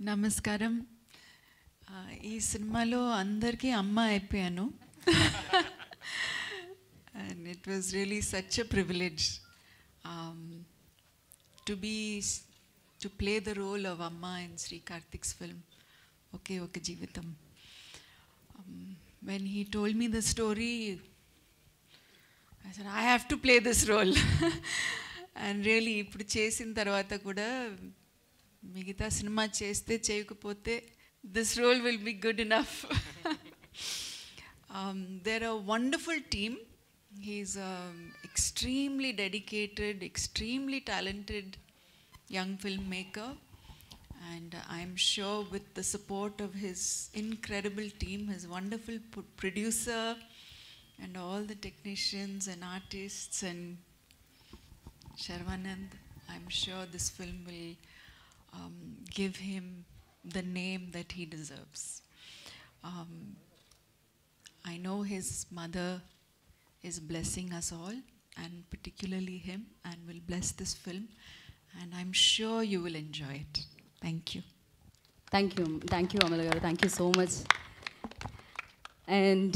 నమస్కారం ఆ, ఈ సినిమాలో అందరికీ అమ్మ అయిపోయాను and it was really such a privilege to be to play the role of అమ్మ in Shri Karthik's film Oke Oka Jeevitham when he told me the story అసలు I have to play this role and really ఇప్పుడు చేసిన తర్వాత కూడా మిగతా సినిమా చేస్తే చేయకపోతే this role will be good enough there are wonderful team he's extremely dedicated extremely talented young film maker and I'm sure with the support of his incredible team, his wonderful producer, and all the technicians and artists and Sharwanand, I'm sure this film will um, give him the name that he deserves. Um, I know his mother is blessing us all, and particularly him, and will bless this film. And I'm sure you will enjoy it. Thank you. Thank you. Thank you, Amalagar. Thank you so much. And